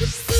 you